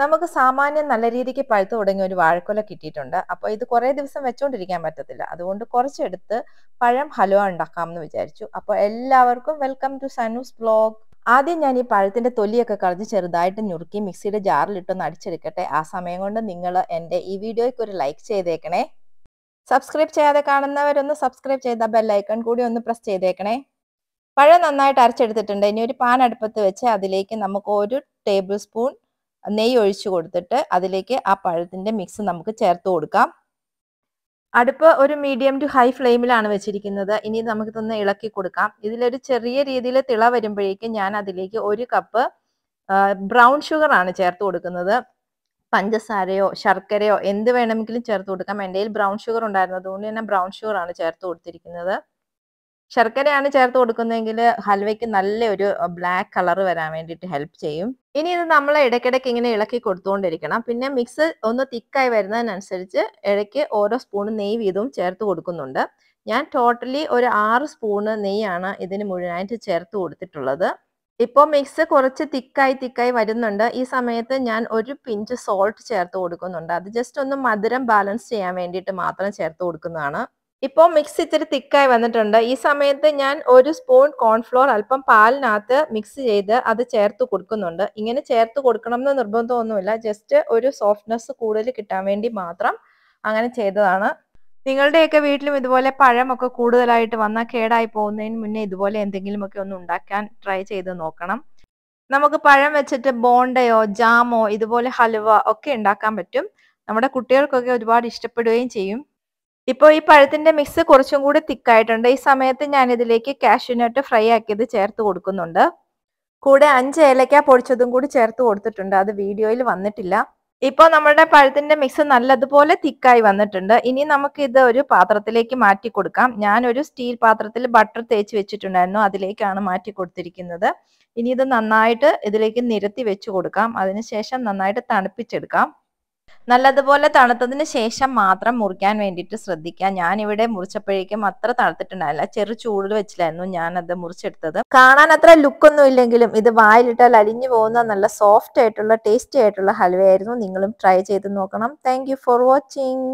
നമുക്ക് സാമാന്യം നല്ല രീതിക്ക് പഴുത്തു തുടങ്ങിയ ഒരു വാഴക്കൊല കിട്ടിയിട്ടുണ്ട്. അപ്പോൾ ഇത് കുറേ ദിവസം വെച്ചോണ്ടിരിക്കാൻ പറ്റത്തില്ല. അതുകൊണ്ട് കുറച്ചെടുത്ത് പഴം ഹലുവ ഉണ്ടാക്കാമെന്ന് വിചാരിച്ചു. അപ്പോൾ എല്ലാവർക്കും വെൽക്കം ടു സനൂസ് ബ്ലോഗ് ആദ്യം ഞാൻ ഈ പഴത്തിന്റെ തൊലിയൊക്കെ കളഞ്ഞ് ചെറുതായിട്ട് ഞുറുക്കി മിക്സിയുടെ ജാറിലിട്ടൊന്ന് അടിച്ചെടുക്കട്ടെ. ആ സമയം കൊണ്ട് നിങ്ങൾ എന്റെ ഈ വീഡിയോയ്ക്ക് ഒരു ലൈക്ക് ചെയ്തേക്കണേ. സബ്സ്ക്രൈബ് ചെയ്യാതെ കാണുന്നവരൊന്ന് സബ്സ്ക്രൈബ് ചെയ്ത ബെല്ലൈക്കൺ കൂടി ഒന്ന് പ്രസ് ചെയ്തേക്കണേ. പഴം നന്നായിട്ട് അരച്ചെടുത്തിട്ടുണ്ട്. ഇനി ഒരു പാൻ അടുപ്പത്ത് വെച്ച് അതിലേക്ക് നമുക്ക് ഒരു ടേബിൾ സ്പൂൺ നെയ്യ് ഒഴിച്ചു കൊടുത്തിട്ട് അതിലേക്ക് ആ പഴത്തിന്റെ മിക്സ് നമുക്ക് ചേർത്ത് കൊടുക്കാം. അടുപ്പ് ഒരു മീഡിയം ടു ഹൈ ഫ്ലെയിമിലാണ് വെച്ചിരിക്കുന്നത്. ഇനി നമുക്ക് നമുക്കിതൊന്ന് ഇളക്കി കൊടുക്കാം. ഇതിലൊരു ചെറിയ രീതിയിൽ തിള വരുമ്പോഴേക്കും ഞാൻ അതിലേക്ക് ഒരു കപ്പ് ബ്രൗൺ ഷുഗർ ആണ് ചേർത്ത് കൊടുക്കുന്നത്. പഞ്ചസാരയോ ശർക്കരയോ എന്ത് വേണമെങ്കിലും ചേർത്ത് കൊടുക്കാം. എന്റെ ബ്രൗൺ ഷുഗർ ഉണ്ടായിരുന്നു അതുകൊണ്ട് തന്നെ ബ്രൗൺ ഷുഗർ ആണ് ചേർത്ത് കൊടുത്തിരിക്കുന്നത്. ശർക്കരയാണ് ചേർത്ത് കൊടുക്കുന്നതെങ്കിൽ ഹൽവയ്ക്ക് നല്ലൊരു ബ്ലാക്ക് കളർ വരാൻ വേണ്ടിയിട്ട് ഹെൽപ്പ് ചെയ്യും. ഇനി ഇത് നമ്മൾ ഇടയ്ക്കിടയ്ക്ക് ഇങ്ങനെ ഇളക്കി കൊടുത്തുകൊണ്ടിരിക്കണം പിന്നെ മിക്സ് ഒന്ന് തിക്കായി വരുന്നതിനനുസരിച്ച് ഇടയ്ക്ക് ഓരോ സ്പൂൺ നെയ്യ് വീതവും ചേർത്ത് കൊടുക്കുന്നുണ്ട്. ഞാൻ ടോട്ടലി ഒരു ആറ് സ്പൂണ് നെയ്യാണ് ഇതിന് മുഴുവനായിട്ട് ചേർത്ത് കൊടുത്തിട്ടുള്ളത്. ഇപ്പോൾ മിക്സ് കുറച്ച് തിക്കായി തിക്കായി വരുന്നുണ്ട്. ഈ സമയത്ത് ഞാൻ ഒരു പിഞ്ച് സോൾട്ട് ചേർത്ത് കൊടുക്കുന്നുണ്ട്. അത് ജസ്റ്റ് ഒന്ന് മധുരം ബാലൻസ് ചെയ്യാൻ വേണ്ടിയിട്ട് മാത്രം ചേർത്ത് കൊടുക്കുന്നതാണ്. ഇപ്പോൾ മിക്സ് ഇച്ചിരി തിക്കായി വന്നിട്ടുണ്ട്. ഈ സമയത്ത് ഞാൻ ഒരു സ്പൂൺ കോൺഫ്ലോർ അല്പം പാലിനകത്ത് മിക്സ് ചെയ്ത് അത് ചേർത്ത് കൊടുക്കുന്നുണ്ട്. ഇങ്ങനെ ചേർത്ത് കൊടുക്കണം എന്ന് നിർബന്ധമൊന്നുമില്ല. ജസ്റ്റ് ഒരു സോഫ്റ്റ്നെസ് കൂടുതൽ കിട്ടാൻ വേണ്ടി മാത്രം അങ്ങനെ ചെയ്തതാണ്. നിങ്ങളുടെയൊക്കെ വീട്ടിലും ഇതുപോലെ പഴമൊക്കെ കൂടുതലായിട്ട് വന്നാൽ കേടായി പോകുന്നതിന് മുന്നേ ഇതുപോലെ എന്തെങ്കിലുമൊക്കെ ഒന്ന് ഉണ്ടാക്കാൻ ട്രൈ ചെയ്ത് നോക്കണം. നമുക്ക് പഴം വെച്ചിട്ട് ബോണ്ടയോ ജാമോ ഇതുപോലെ ഹലുവ ഒക്കെ ഉണ്ടാക്കാൻ പറ്റും. നമ്മുടെ കുട്ടികൾക്കൊക്കെ ഒരുപാട് ഇഷ്ടപ്പെടുകയും ചെയ്യും. ഇപ്പോൾ ഈ പഴത്തിന്റെ മിക്സ് കുറച്ചും കൂടി തിക്കായിട്ടുണ്ട് ഈ സമയത്ത് ഞാൻ ഇതിലേക്ക് കാഷ്യൂനട്ട് ഫ്രൈ ആക്കിയത് ചേർത്ത് കൊടുക്കുന്നുണ്ട്. കൂടെ അഞ്ച് ഏലക്ക പൊടിച്ചതും കൂടി ചേർത്ത് കൊടുത്തിട്ടുണ്ട്. അത് വീഡിയോയിൽ വന്നിട്ടില്ല. ഇപ്പോൾ നമ്മുടെ പഴത്തിന്റെ മിക്സ് നല്ലതുപോലെ തിക്കായി വന്നിട്ടുണ്ട്. ഇനി നമുക്ക് ഇത് ഒരു പാത്രത്തിലേക്ക് മാറ്റി കൊടുക്കാം. ഞാൻ ഒരു സ്റ്റീൽ പാത്രത്തിൽ ബട്ടർ തേച്ച് വെച്ചിട്ടുണ്ടായിരുന്നു. അതിലേക്കാണ് മാറ്റി കൊടുത്തിരിക്കുന്നത്. ഇനി ഇത് നന്നായിട്ട് ഇതിലേക്ക് നിരത്തി വെച്ച് കൊടുക്കാം. അതിനുശേഷം നന്നായിട്ട് തണുപ്പിച്ചെടുക്കാം. നല്ലതുപോലെ തണുത്തതിന് ശേഷം മാത്രം മുറിക്കാൻ വേണ്ടിയിട്ട് ശ്രദ്ധിക്കുക. ഞാൻ ഇവിടെ മുറിച്ചപ്പോഴേക്കും അത്ര തണുത്തിട്ടുണ്ടായില്ല. ചെറു ചൂടിൽ വെച്ചിലായിരുന്നു ഞാൻ അത് മുറിച്ചെടുത്തത്. കാണാൻ അത്ര ലുക്കൊന്നും ഇല്ലെങ്കിലും ഇത് വായിലിട്ടാൽ അലിഞ്ഞു പോകുന്ന നല്ല സോഫ്റ്റ് ആയിട്ടുള്ള ടേസ്റ്റി ആയിട്ടുള്ള ഹൽവയായിരുന്നു. നിങ്ങളും ട്രൈ ചെയ്ത് നോക്കണം. Thank for watching.